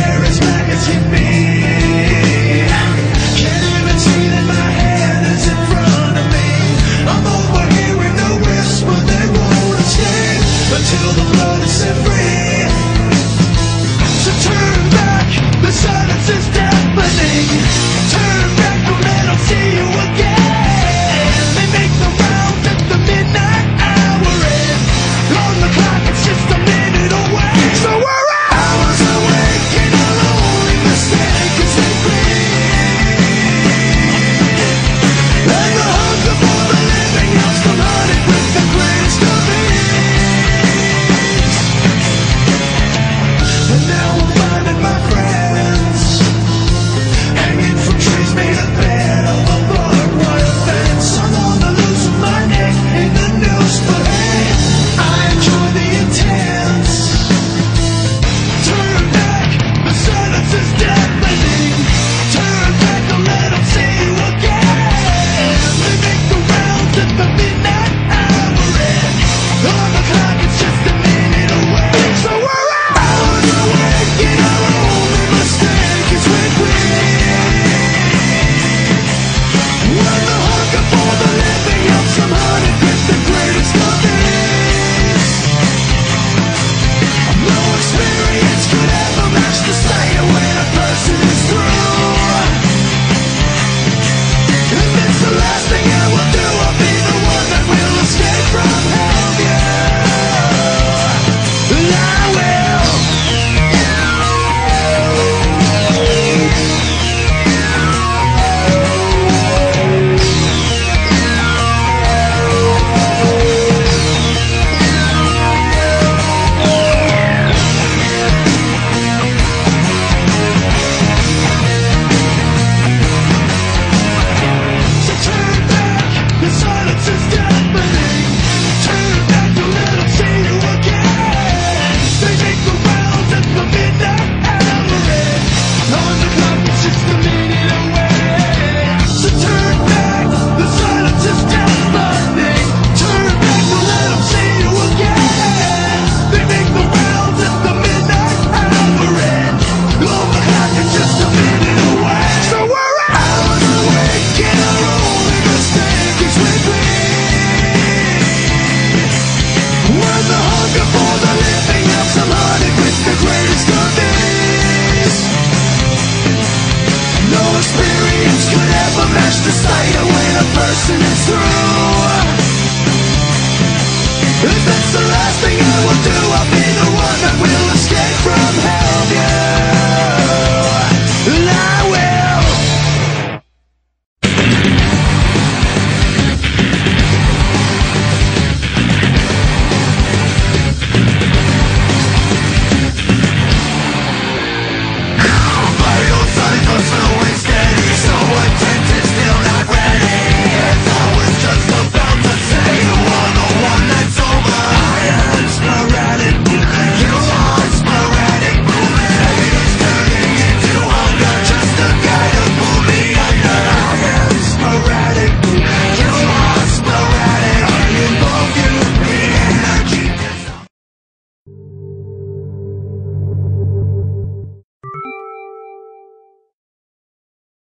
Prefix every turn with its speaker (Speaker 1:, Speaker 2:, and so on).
Speaker 1: there is magazine me.